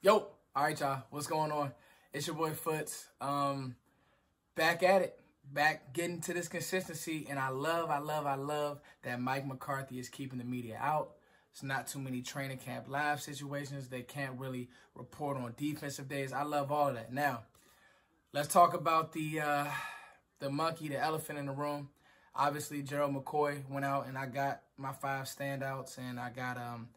Yo, all right, y'all. What's going on? It's your boy Foots. Um, back at it, back getting to this consistency, and I love, I love, I love that Mike McCarthy is keeping the media out. It's not too many training camp live situations. They can't really report on defensive days. I love all that. Now, let's talk about the uh, the monkey, the elephant in the room. Obviously, Gerald McCoy went out, and I got my five standouts, and I got um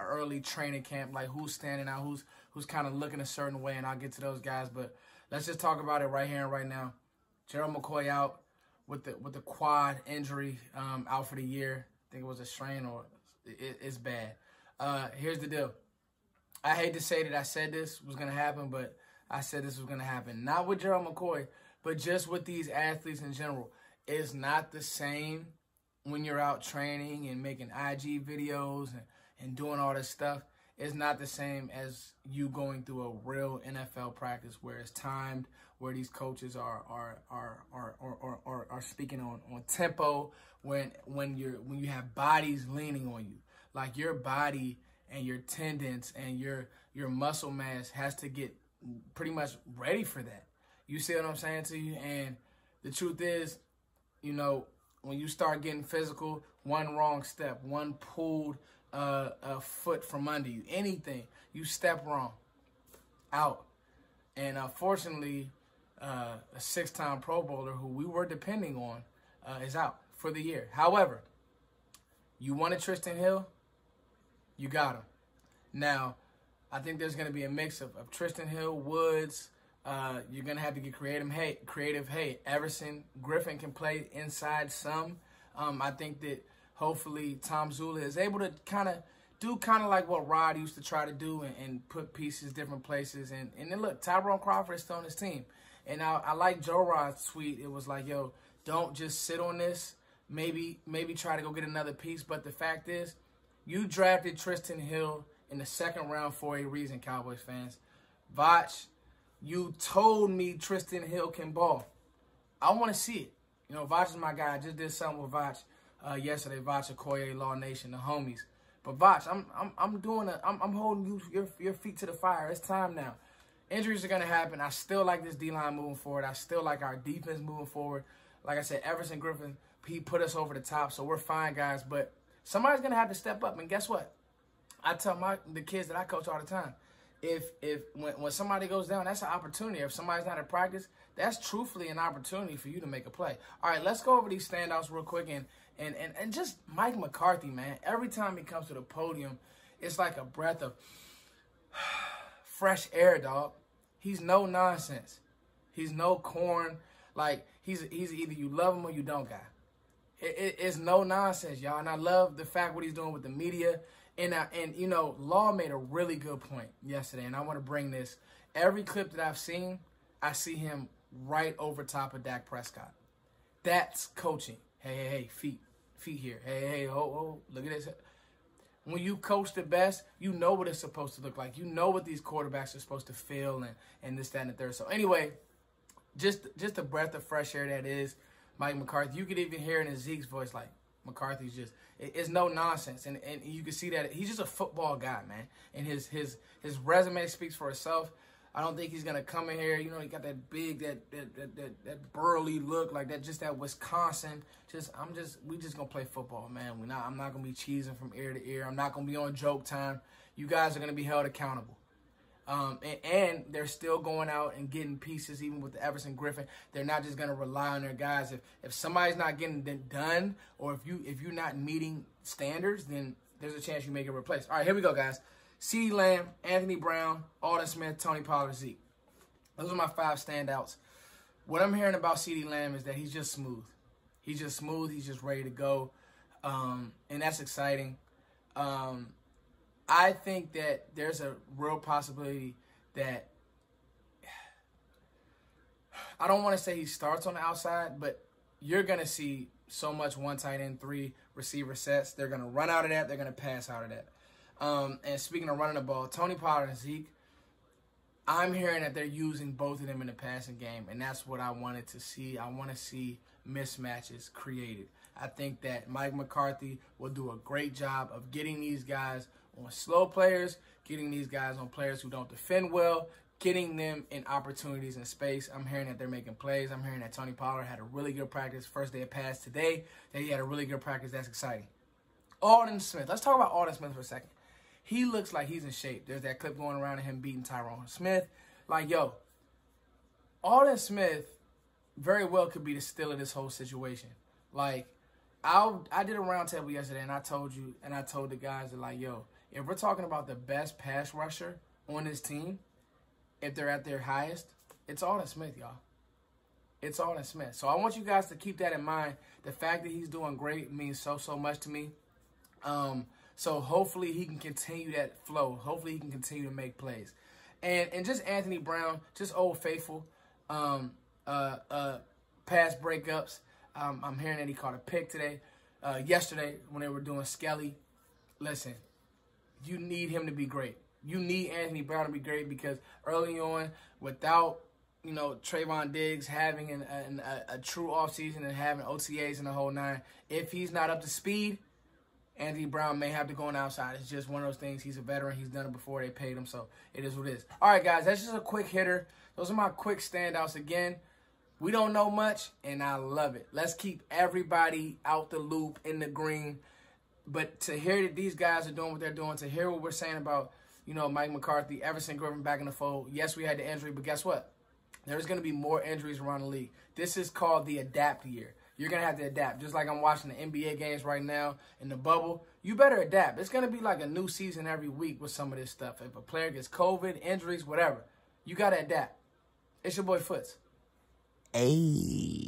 early training camp, like who's standing out, who's who's kind of looking a certain way, and I'll get to those guys. But let's just talk about it right here and right now. Gerald McCoy out with the with the quad injury, um, out for the year. I think it was a strain or it, it's bad. Uh, here's the deal. I hate to say that I said this was gonna happen, but I said this was gonna happen. Not with Gerald McCoy, but just with these athletes in general. It's not the same when you're out training and making IG videos and, and doing all this stuff, it's not the same as you going through a real NFL practice where it's timed, where these coaches are are are are are, are, are speaking on, on tempo when when you're when you have bodies leaning on you. Like your body and your tendons and your your muscle mass has to get pretty much ready for that. You see what I'm saying to you? And the truth is, you know, when you start getting physical, one wrong step, one pulled uh, a foot from under you, anything, you step wrong, out. And unfortunately, uh, a six-time Pro Bowler who we were depending on uh, is out for the year. However, you wanted Trysten Hill, you got him. Now, I think there's going to be a mix of, of Trysten Hill, Woods, uh, you're gonna have to get creative. Hey, creative. Hey, Everson Griffen can play inside some. Um, I think that hopefully Tomsula is able to kind of do kind of like what Rod used to try to do and, and, put pieces different places. And and then look, Tyrone Crawford is still on his team. And I, I like Joe Rod's tweet. It was like, yo, don't just sit on this. Maybe maybe try to go get another piece. But the fact is, you drafted Trysten Hill in the second round for a reason, Cowboys fans. Vach you told me Trysten Hill can ball. I want to see it. You know, Vach is my guy. I just did something with Vach uh, yesterday. Vach, Okoye, Law Nation, the homies. But Vach, I'm I'm I'm doing a I'm I'm holding you your your feet to the fire. It's time now. Injuries are gonna happen. I still like this D line moving forward. I still like our defense moving forward. Like I said, Everson Griffen, he put us over the top, so we're fine, guys. But somebody's gonna have to step up. And guess what? I tell my the kids that I coach all the time if if when, when somebody goes down, that's an opportunity. If somebody's not in practice, that's truthfully an opportunity for you to make a play. All right, let's go over these standouts real quick and and and, and just Mike McCarthy, man. Every time he comes to the podium, it's like a breath of fresh air, dog. He's no nonsense. He's no corn. Like he's he's either you love him or you don't, guy. It, it, it's no nonsense, y'all. And I love the fact what he's doing with the media. And and you know, Law made a really good point yesterday, and I want to bring this. Every clip that I've seen, I see him right over top of Dak Prescott. That's coaching. Hey, hey, hey, feet, feet here. Hey, hey, oh, oh, look at this. When you coach the best, you know what it's supposed to look like. You know what these quarterbacks are supposed to feel and, and this, that, and the third. So anyway, just just a breath of fresh air that is Mike McCarthy. You could even hear in Zeke's voice like, McCarthy's just it's no nonsense, and and you can see that he's just a football guy, man. And his his his resume speaks for itself. I don't think he's gonna come in here. You know, he got that big, that that that that, that burly look, like that, just that Wisconsin. Just I'm just we just gonna play football, man. We not I'm not gonna be cheesing from ear to ear. I'm not gonna be on joke time. You guys are gonna be held accountable. Um, and, and, they're still going out and getting pieces, even with the Everson Griffen. They're not just going to rely on their guys. If if somebody's not getting done, or if you if you're not meeting standards, then there's a chance you may get replaced. All right, here we go, guys. CeeDee Lamb, Anthony Brown, Aldon Smith, Tony Pollard, Zeke. Those are my five standouts. What I'm hearing about CeeDee Lamb is that he's just smooth. He's just smooth. He's just ready to go, um, and that's exciting. Um, I think that there's a real possibility that I don't want to say he starts on the outside, but you're going to see so much one tight end, three receiver sets. They're going to run out of that. They're going to pass out of that. Um, and speaking of running the ball, Tony Pollard and Zeke, I'm hearing that they're using both of them in the passing game, and that's what I wanted to see. I want to see mismatches created. I think that Mike McCarthy will do a great job of getting these guys on slow players, getting these guys on players who don't defend well, getting them in opportunities in space. I'm hearing that they're making plays. I'm hearing that Tony Pollard had a really good practice. First day of pass today, that he had a really good practice. That's exciting. Aldon Smith. Let's talk about Aldon Smith for a second. He looks like he's in shape. There's that clip going around of him beating Tyron Smith. Like, yo, Aldon Smith very well could be the still of this whole situation. Like, I I did a roundtable yesterday, and I told you, and I told the guys that like, yo, if we're talking about the best pass rusher on this team, if they're at their highest, it's Aldon Smith, y'all. It's Aldon Smith. So I want you guys to keep that in mind. The fact that he's doing great means so so much to me. Um, so hopefully he can continue that flow. Hopefully he can continue to make plays. And and just Anthony Brown, just old faithful. Um, uh, uh, pass breakups. Um, I'm hearing that he caught a pick today, uh, yesterday when they were doing Skelly. Listen, you need him to be great. You need Anthony Brown to be great because early on, without you know Trevon Diggs having an, an, a, a true offseason and having OTAs and the whole nine, if he's not up to speed, Anthony Brown may have to go on outside. It's just one of those things. He's a veteran. He's done it before. They paid him, so it is what it is. All right, guys, that's just a quick hitter. Those are my quick standouts. Again, we don't know much, and I love it. Let's keep everybody out the loop in the green. But to hear that these guys are doing what they're doing, to hear what we're saying about, you know, Mike McCarthy, Everson Griffen back in the fold. Yes, we had the injury, but guess what? There's going to be more injuries around the league. This is called the adapt year. You're going to have to adapt. Just like I'm watching the NBA games right now in the bubble, you better adapt. It's going to be like a new season every week with some of this stuff. If a player gets COVID, injuries, whatever, you got to adapt. It's your boy Foots. Hey.